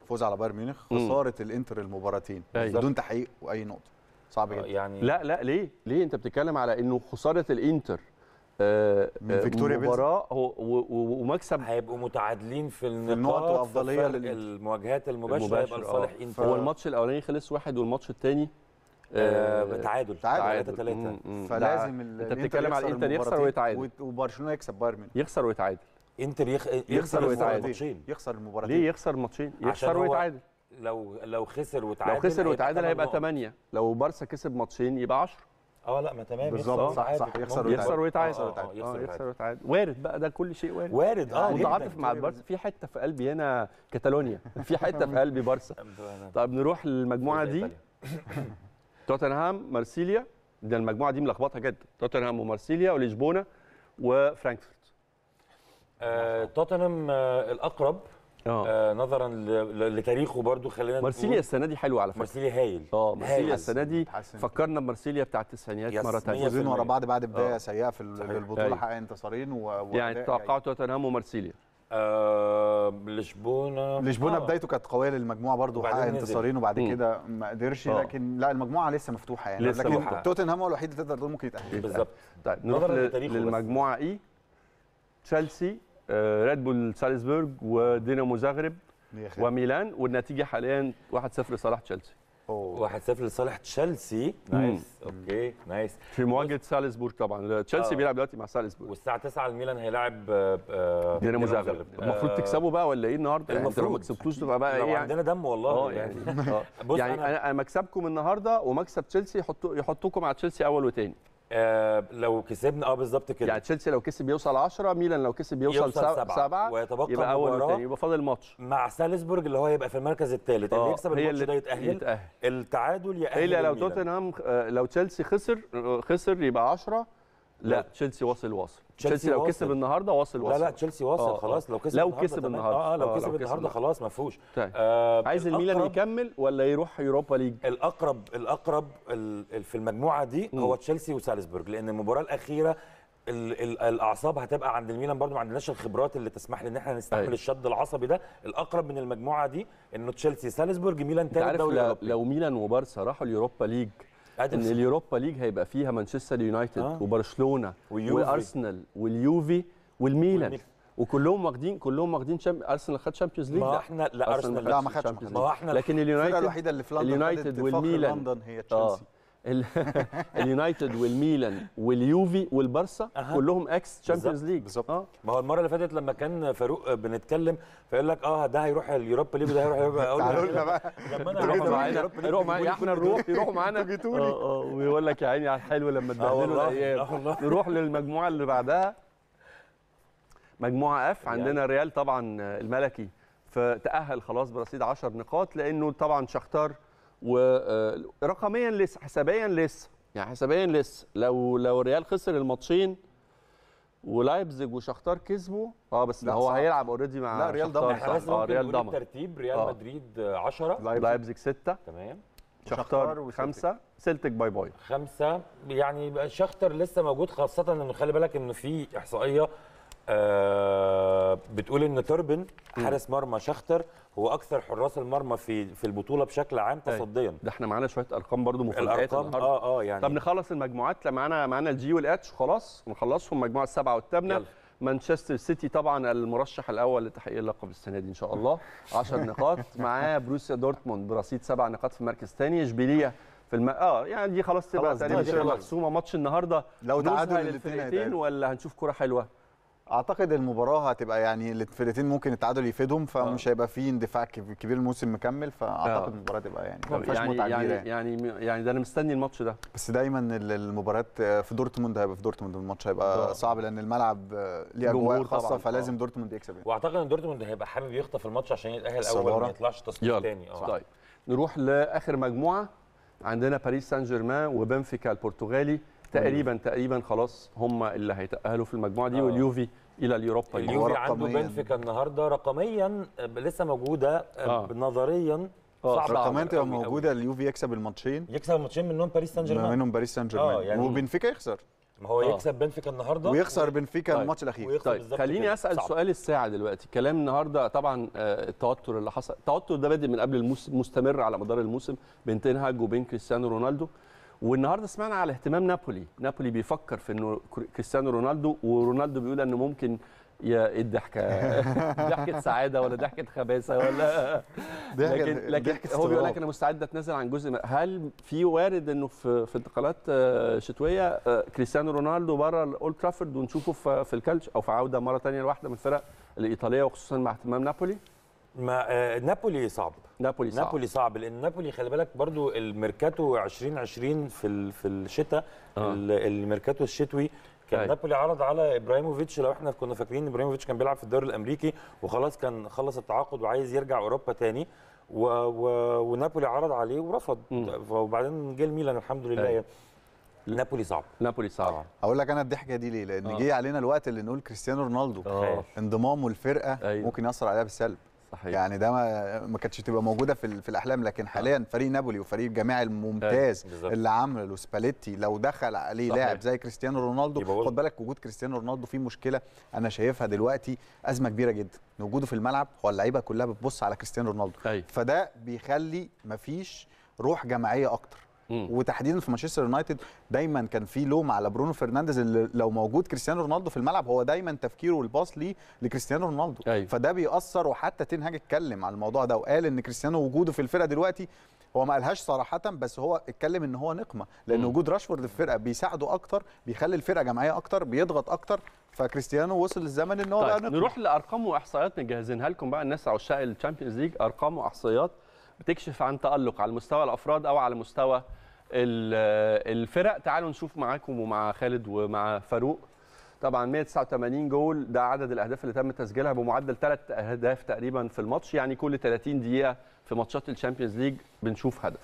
فوز على بايرن ميونخ مم. خسارة الإنتر المباراتين أيوة. بدون تحقيق وأي نقطة صعب جدا يعني لا لا ليه ليه أنت بتتكلم على إنه خسارة الإنتر آه، من آه، فيكتوريا. مباراة ومكسب هيبقوا متعادلين في النقاط للإنتر. المواجهات المباشرة المباشر يبقى لصالح آه. إنتر هو الماتش الأولاني خلص واحد والماتش الثاني آه، تعادل. تعادل. 3 3 مم، مم. فلازم انت بتتكلم على الانتر يخسر ويتعادل. وبرشلونة يكسب بايرن ميونخ. يخسر ويتعادل. انتر يخ... يخسر ويتعادل. الماتشين. يخسر المباراتين ليه يخسر ماتشين يخسر ويتعادل. لو لو خسر وتعادل لو خسر وتعادل هيبقى نقط. 8 لو بارسا كسب ماتشين يبقى 10 آه لا ما تمام. بالظبط، يخسر صح، ويتعادل. صح، يخسر ممكن. يخسر ويتعادل. آه، آه، آه، يخسر يخسر ويتعادل. وارد بقى ده كل شيء وارد. وارد آه. متعاطف مع البارسا. في حتة في قلبي هنا كاتالونيا. في حتة في قلبي بارسا. *laughs* طب نروح للمجموعة دي. *laughs* توتنهام مارسيليا. ده المجموعة دي ملخبطة جدا. توتنهام ومارسيليا ولشبونة وفرانكفورت. آه، توتنهام آه، الأقرب. آه. آه، نظرا لتاريخه برضو خلينا نقول. مارسيليا السنة دي حلوة على فكرة. مارسيليا هايل. آه مارسيليا هايل. السنة دي متحسن. فكرنا بمارسيليا بتاع التسعينيات مرة ثانية فوزين ورا بعض بعد بداية آه. سيئة في. البطولة أيوة. حقق أنتصارين و... يعني توقعوا توتنهام ومارسيليا. آه، لشبونة. لشبونة آه. بدايته كانت قوية للمجموعة برضه نزل. انتصارين وبعد. كده ما قدرش آه. لكن لا المجموعة لسه مفتوحة يعني لسه لكن مفتوحة. توتنهام هو الوحيد اللي تقدر تقول ممكن يتأهل بالظبط طيب نروح. للمجموعة E تشيلسي آه، ريد بول سالزبورج ودينامو زغرب. وميلان والنتيجة حاليا 1-0 لصالح تشيلسي. 1-0 لصالح تشيلسي. Nice. Okay. Nice. في مواجهة سالزبورج طبعا. تشيلسي آه. بيلعب دلوقتي مع سالزبورج والساعة 9 الميلان هيلاعب آه، آه، دينامو زغرب المفروض تكسبوا بقى ولا إيه النهارده؟ يعني أنت لو ما المفروض. كسبتوش تبقى بقى إيه يعني؟ عندنا دم والله. آه يعني. *laughs* يعني أنا مكسبكم النهارده ومكسب تشيلسي يحطوا يحطوكم مع تشيلسي أول وتاني. آه لو كسبنا آه بالظبط كده. يعني تشيلسي لو كسب يوصل 10 ميلان لو كسب يوصل يوصل 7 سبعة. 7 ويتبقى يبقى أول وتاني يبقى فاضل ماتش. مع سالزبورج اللي هو يبقى في المركز الثالث اللي آه، يكسب الماتش ده يتأهل. يتأهل. التعادل يأهل الا لو. توتنهام آه، لو تشيلسي خسر خسر يبقى 10 لا. تشيلسي واصل واصل. تشيلسي لو. كسب النهارده واصل لا واصل لا تشيلسي واصل آه، آه. خلاص لو كسب لو كسب. النهارده. آه لو آه، كسب النهارده. خلاص ما فيهوش طيب. آه عايز الميلان يكمل ولا يروح Europa League الأقرب الأقرب ال- ال- في المجموعة دي هو تشيلسي وسالزبورج لأن المباراة الأخيرة ال ال الأعصاب هتبقى عند الميلان برضو ما عندناش الخبرات اللي تسمح لنا إن إحنا نستحمل أيوة. الشد العصبي ده الأقرب من المجموعة دي إنه تشيلسي سالزبورج ميلان عارف دوري لو, ميلان وبارسا راحوا ال Europa League إن ال Europa League هيبقى فيها مانشستر يونايتد آه. وبرشلونة ويوفي. والارسنال واليوفي والميلان والميلان. وكلهم واخدين كلهم واخدين Cham... أرسنال خد Champions League ما لا. إحنا لا أرسنال لا، ما خدش ما. إحنا لكن اليونايتد الوحيدة اللي في لندن اليونايتد والميلان. لندن هي آه تشيلسي ال- اليونايتد والميلان واليوفي والبارسا أها. كلهم ex Champions League بالظبط. آه. ما هو المرة اللي فاتت لما كان فاروق بنتكلم فيقول لك آه ده هيروح ال Europa League وده هيروح ال Europa. تعالوا. لنا بقى. لما أنا يروحوا معانا. يروحوا معانا. إحنا نروح يروحوا معانا. آه آه ويقول لك يا عيني على الحلو لما تبهدلوا والله، الأيام. آه. نروح للمجموعة اللي بعدها. مجموعة F عندنا ريال طبعا الملكي. فتأهل خلاص برصيد 10 نقاط لأنه طبعا شختار ورقميا لسه حسابيا لسه. يعني حسابيا لسه. لو لو ريال خسر الماتشين ولايبزيج وشختار كسبوا آه بس لا، هو صعب. هيلعب already مع لا، ريال شختار، ضمن. إحنا صح. بس آه ريال ضمن الترتيب ريال آه. مدريد 10 لايبزيج 6 تمام. شختار شختار وسلتك. 5 سلتك bye bye. خمسة. يعني يبقى شختر لسه موجود خاصة انه خلي بالك انه في إحصائية آه بتقول إن تروبن حارس مرمى شختر هو أكثر حراس المرمى في في البطولة بشكل عام أيوة. تصديا. ده إحنا معانا شوية أرقام برضو مفاجآت الأرقام النهارده. آه آه يعني. طب نخلص المجموعات. لا معانا معانا ال G وال H خلاص. نخلصهم المجموعه السابعه والثامنة. يلا. مانشستر سيتي طبعا المرشح الأول لتحقيق اللقب السنة دي إن شاء الله. 10 *laughs* نقاط. معاه بروسيا دورتموند برصيد سبع نقاط في المركز الثاني إشبيلية في الم... آه يعني دي خلاص تبقى تقريبا. محسومه ماتش النهارده. لو تعادل الاثنين للفرقتين. ولا هنشوف كرة حلوة؟ أعتقد المباراة هتبقى يعني الفرقتين ممكن التعادل يفيدهم فمش هيبقى في اندفاع كب- كبير الموسم مكمل فأعتقد آه. المباراة تبقى يعني ما فيهاش يعني متعة يعني يعني. يعني يعني ده أنا مستني الماتش ده بس دايما ال- المباريات في دورتموند هيبقى في دورتموند الماتش آه. هيبقى صعب لأن الملعب آه، ليه أجواء خاصة طبعاً، فلازم آه. دورتموند يكسب يعني. وأعتقد إن دورتموند هيبقى حابب يخطف الماتش عشان يتأهل أول. ما يطلعش تصنيف تاني آه طيب نروح لآخر مجموعة عندنا باريس سان جيرمان وبنفيكا البرتغالي تقريبا تقريبا خلاص هم اللي هيتأهلوا في المجموعة دي آه. واليوفي إلى ال Europa League اليوفي عنده رقمياً. بنفيكا النهارده رقميا آه، لسه موجودة آه، آه. نظريا آه، صعب رقميا تبقى. موجودة اليوفي يكسب الماتشين يكسب الماتشين منهم باريس سان جيرمان منهم باريس سان آه، جيرمان يعني- وبنفيكا يخسر ما هو آه. يكسب بنفيكا النهارده ويخسر بنفيكا طيب. الماتش الأخير ويخسر طيب خليني كده. أسأل صعب. سؤال الساعة دلوقتي الكلام النهارده طبعا آه، التوتر اللي حصل التوتر ده بادئ من قبل الموسم مستمر على مدار الموسم بين تنهاج وبين كريستيانو رونالدو والنهارده سمعنا على اهتمام نابولي. نابولي بيفكر في إنه كر- كريستيانو رونالدو ورونالدو بيقول إنه ممكن يا إيه الضحكة؟ *laughs* ضحكة سعادة ولا ضحكة خباثة ولا *laughs* لكن لكن هو بيقول لك. أنا مستعد اتنازل عن جزء. هل في وارد إنه في في انتقالات آه، شتوية آه، كريستيانو رونالدو بره الأولد ترافورد ونشوفه في في الكالتش أو في عودة مرة ثانية لواحدة من الفرق الإيطالية وخصوصا مع اهتمام نابولي؟ ما آه، نابولي صعب نابولي صعب نابولي صعب لأن نابولي خلي بالك برضو الميركاتو 2020 في ال- في الشتاء آه. ال- الميركاتو الشتوي كان أيوة. نابولي عرض على إبراهيموفيتش لو إحنا كنا فاكرين إبراهيموفيتش كان بيلعب في الدوري الأمريكي وخلاص كان خلص التعاقد وعايز يرجع أوروبا تاني و... و... ونابولي عرض عليه ورفض مم. وبعدين جه الميلان الحمد لله أيوة. نابولي صعب نابولي صعب أقول لك أنا الضحكة دي ليه لأن آه. جه علينا الوقت اللي نقول كريستيانو رونالدو آه انضمامه الفرقه أيوة. ممكن يأثر عليها بالسلب صحيح يعني ده ما, ما كانتش تبقى موجودة في, في الأحلام لكن حاليا فريق نابولي وفريق الجماعي الممتاز بالظبط. اللي عمله سباليتي لو دخل عليه. لاعب زي كريستيانو رونالدو خد بالك وجود كريستيانو رونالدو فيه مشكلة أنا شايفها دلوقتي أزمة كبيرة جدا وجوده في الملعب هو اللعيبة كلها بتبص على كريستيانو رونالدو أيوة. فده بيخلي مفيش روح جماعية أكتر. وتحديدا في مانشستر يونايتد دايما كان في لوم على برونو فرنانديز اللي لو موجود كريستيانو رونالدو في الملعب هو دايما تفكيره والباص ليه لكريستيانو رونالدو. أيوة. فده بيأثر وحتى تنهاج اتكلم على الموضوع ده وقال إن كريستيانو وجوده في الفرقة دلوقتي هو ما قالهاش صراحة بس هو اتكلم إن هو نقمة لأن. وجود راشفورد في الفرقه بيساعده أكتر بيخلي الفرقة جماعية أكتر بيضغط أكتر. فكريستيانو وصل للزمن إن هو بقى طيب نقمة. نروح لأرقام وإحصائيات مجهزينها لكم بقى الناس عشاق ال Champions League. أرقام وإحصائيات بتكشف عن تألق على مستوى الأفراد أو على مستوى الفرق. تعالوا نشوف معاكم ومع خالد ومع فاروق. طبعا 189 جول ده عدد الأهداف اللي تم تسجيلها بمعدل ثلاث أهداف تقريبا في الماتش يعني كل 30 دقيقة في ماتشات ال Champions League بنشوف هدف.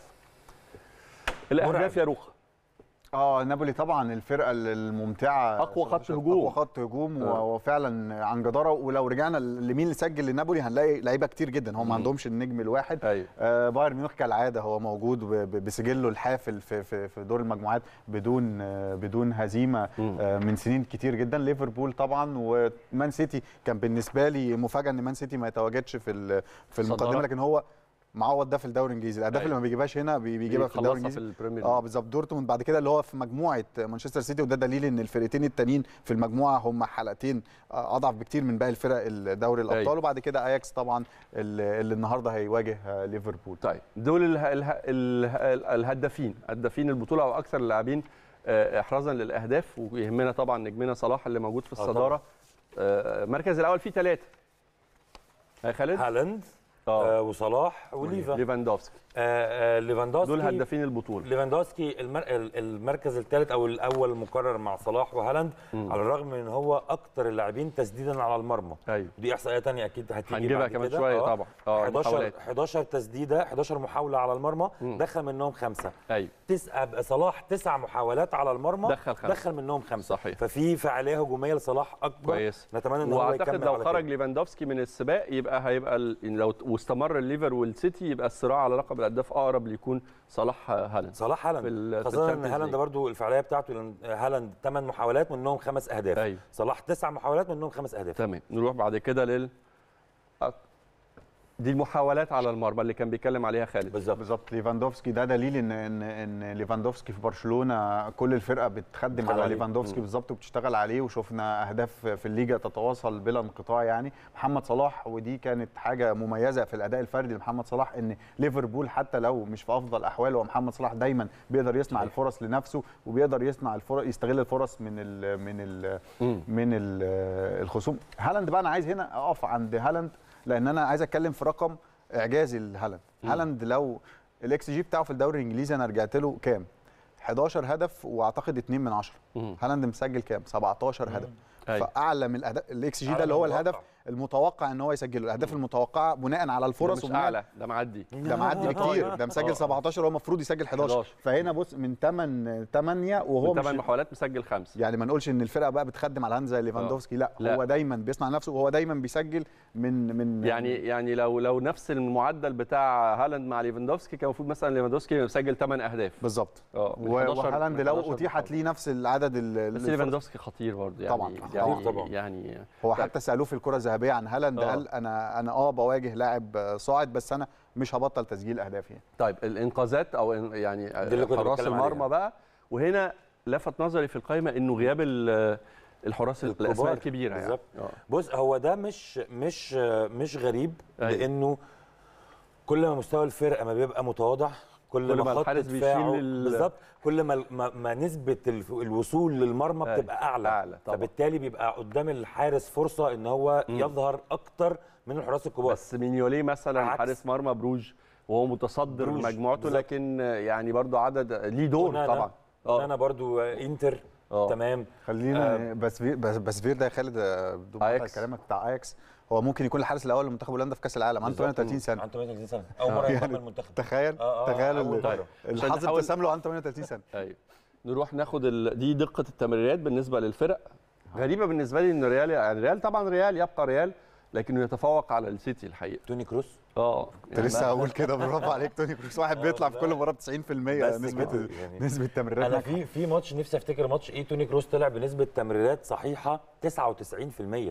الأهداف. يا روخ آه نابولي طبعا الفرقة الممتعة أقوى خط هجوم. أقوى خط هجوم آه. وفعلا عن جدارة ولو رجعنا لمين اللي سجل لنابولي هنلاقي لعيبة كتير جدا هم. ما عندهمش النجم الواحد أيوه آه بايرن ميونخ كالعادة هو موجود بسجله الحافل في في في دور المجموعات بدون آه بدون هزيمة. آه من سنين كتير جدا ليفربول طبعا ومان سيتي كان بالنسبة لي مفاجأة إن مان سيتي ما يتواجدش في في المقدمة. لكن هو معوض ده في الدوري الإنجليزي. الأهداف. اللي ما بيجيبهاش هنا بي- بيجيبها في الدوري الإنجليزي. آه. بالظبط. دورتموند بعد كده اللي هو في مجموعة مانشستر سيتي وده دليل إن الفرقتين التانيين في المجموعة هم حلقتين آه، أضعف بكتير من باقي الفرق الدوري الأبطال. أيوة. وبعد كده اياكس طبعا اللي النهارده هيواجه آه، ليفربول. طيب دول اله... اله... اله... الهدافين. هدافين البطولة أو أكثر اللاعبين آه، احرازا للأهداف ويهمنا طبعا نجمنا صلاح اللي موجود في. الصدارة. المركز الأول فيه ثلاثة خالد؟ هالاند. آه وصلاح وليفا. ليفاندوفسكي. ليفاندوسكي دول هدافين البطولة ليفاندوسكي المر... ال- المركز الثالث أو الأول مكرر مع صلاح وهالاند. على الرغم من إن هو أكتر اللاعبين تسديدا على المرمى أيوه دي إحصائية ثانية أكيد هتيجي هنجيبها كمان. شوية آه. طبعا آه 11 محاولات 11 تسديدة 11 محاولة على المرمى مم. دخل منهم خمسة أيوه تسعة صلاح تسع محاولات على المرمى دخل خمسة. دخل منهم خمسة صحيح. ففي فعالية هجومية لصلاح أكبر كويس نتمنى إن هو وأعتقد يكمل لو خرج. ليفاندوفسكي من السباق يبقى هيبقى ال... لو واستمر الليفر والسيتي يبقى الصراع على لقب الهداف أقرب ليكون صلاح هالاند صلاح هالاند. خاصة إن هالاند. برضو الفعاليه بتاعته هالاند 8 محاولات منهم خمس أهداف. أيوه. صلاح تسع محاولات منهم خمس أهداف. تمام. نروح بعد كده لل دي المحاولات على المرمى اللي كان بيتكلم عليها خالد بالظبط بالظبط ليفاندوفسكي ده دليل ان ان إن ليفاندوفسكي في برشلونة كل الفرقة بتخدم على. ليفاندوفسكي. بالظبط وبتشتغل عليه وشفنا أهداف في الليجا تتواصل بلا انقطاع يعني محمد صلاح ودي كانت حاجة مميزة في الأداء الفردي لمحمد صلاح إن ليفربول حتى لو مش في أفضل أحواله ومحمد صلاح دايما بيقدر يصنع. الفرص لنفسه وبيقدر يصنع الفرص يستغل الفرص من ال من ال مم. من ال- الخصوم هالاند بقى أنا عايز هنا أقف عند هالاند لأن أنا عايز اتكلم في رقم اعجازي لهالاند. هالاند لو الاكس جي بتاعه في الدوري الانجليزي أنا رجعت له كام 11 هدف واعتقد 2 من 10 مم. هالاند مسجل كام 17 هدف أيوة. فأعلى من الأهداف الاكس جي ده اللي هو. الهدف المتوقع إن هو يسجله الأهداف المتوقعة بناء على ده الفرص مش وبناء على ده معدي ده معدي بكتير ده آه. مسجل 17 وهو المفروض يسجل 11 11. فهنا بص من 8 8 وهو من مش ثمان محاولات مسجل خمسة يعني ما نقولش إن الفرقة بقى بتخدم على هالاند زي ليفاندوفسكي لا, لا. هو دايما بيصنع نفسه وهو دايما بيسجل من من يعني يعني لو لو نفس المعدل بتاع هالاند مع ليفاندوفسكي كان المفروض مثلا ليفاندوفسكي مسجل 8 أهداف بالظبط آه من و- 11 وهالاند لو 11 اتيحت. ليه نفس العدد ال- بس ليفاندوفسكي خطير برضه يعني طبعاً. يعني خطير طبعاً. يعني هو. حتى سألوه في الكرة الذهبية عن هالاند آه. قال أنا أنا آه بواجه لاعب صاعد بس أنا مش هبطل تسجيل اهداف يعني طيب الإنقاذات أو إن- يعني حراس المرمى. بقى وهنا لفت نظري في القائمه إنه غياب ال- الحراس. الأسماء الكبيرة يعني بالظبط. آه. بص هو ده مش مش مش غريب أيوة. لأنه كل ما مستوى الفرقة ما بيبقى متواضع كل, كل ما خط الحارس دفاعه بالظبط كل ما ما, نسبة الوصول للمرمى أيوة. بتبقى أعلى, أعلى طبعاً. فبالتالي بيبقى قدام الحارس فرصة إن هو مم. يظهر أكتر من الحراس الكبار بس مينيولي مثلا عكس. حارس مرمى بروج وهو متصدر بروج، مجموعته بالظبط. لكن يعني برضو عدد ليه دور طبعا أنا برضو إنتر آه تمام خلينا بس في بس بس fair ده يا خالد آه، بدون. كلامك بتاع أياكس هو ممكن يكون الحارس الأول لمنتخب هولندا في كأس العالم عنده بالظبط. 38 سنة. عنده 38 سنة. أول مرة *laughs* يعني ينضم المنتخب تخيل آه، آه، تخيل مرة. عشان الحظ ابتسم له عنده 38 سنة. أيوه. نروح ناخد ال... دي دقة التمريرات بالنسبة للفرق. غريبة بالنسبة لي إن ريال يعني ريال طبعا ريال يبقى ريال لكنه يتفوق على السيتي الحقيقة. توني كروس؟ آه. كنت لسه هقول كده برافو *laughs* عليك. توني كروس واحد بيطلع في كل مباراه 90% بس نسبة يعني. نسبة تمريرات أنا. في في ماتش نفسي أفتكر ماتش إيه؟ توني كروس طلع بنسبة تمريرات صحيحة 99%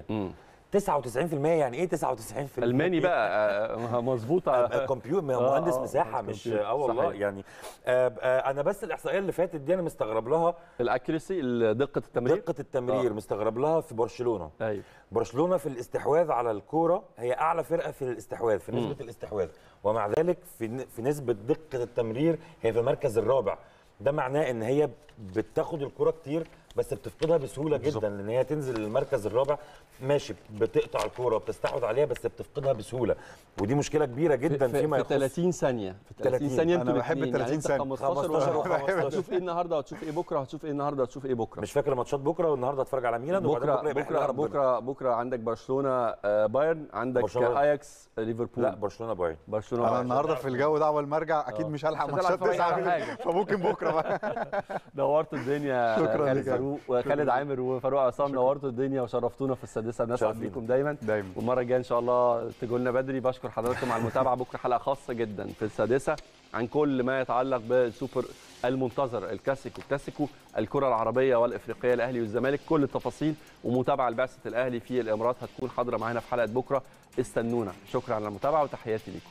مم. 99% يعني إيه 99% ألماني بقى *laughs* آه، مظبوطة. كمبيوتر آه، مهندس آه، مساحة آه، مش. آه والله. يعني آه آه أنا بس الإحصائية اللي فاتت دي أنا مستغرب لها. الأكيرسي دقه التمرير؟ دقة التمرير آه. مستغرب لها في برشلونة. أيوه برشلونة في الاستحواذ على الكورة هي أعلى فرقة في الاستحواذ في نسبة الاستحواذ. ومع ذلك في في نسبة دقة التمرير هي في المركز الرابع. ده معناه إن هي بتاخد الكورة كتير بس بتفقدها بسهولة جدا لأن هي تنزل المركز الرابع ماشي بتقطع الكورة وبتستحوذ عليها بس بتفقدها بسهولة ودي مشكلة كبيرة جدا في, فيما في يخص 30 ثانية في 30 30. ثانية أنتوا بحب الاتنين. 30 يعني أنت ثانية. 15 15 و15 و15. هتشوف إيه النهارده وهتشوف إيه بكرة هتشوف إيه النهارده وهتشوف إيه بكرة مش فاكر ماتشات بكرة والنهاردة اتفرج على ميلان وبعدين بكره بكرة. بكره بكره عندك برشلونة آه، بايرن عندك. اياكس ليفربول لا برشلونة بايرن برشلونة أنا. النهارده في الجو ده أول ما أرجع أكيد آه. مش هلحق ماتشات حاجة. *laughs* فممكن بكرة بقى *laughs* نورتوا الدنيا شكراً لك فاروق وخالد عامر وفاروق عصام نورتوا الدنيا وشرفتونا في السادسة. بنسعد لينا. بيكم دايما. دايما. والمرة الجاية إن شاء الله تجوا لنا بدري. بشكر حضراتكم على المتابعة. بكرة حلقة خاصة جدا في السادسة عن كل ما يتعلق بالسوبر المنتظر الكلاسيكو. الكلاسيكو الكرة العربية والإفريقية الأهلي والزمالك. كل التفاصيل ومتابعة لبعثه الأهلي في الإمارات هتكون حاضرة معانا في حلقة بكرة. استنونا. شكرا على المتابعة وتحياتي ليكم